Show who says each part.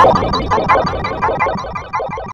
Speaker 1: I'm sorry.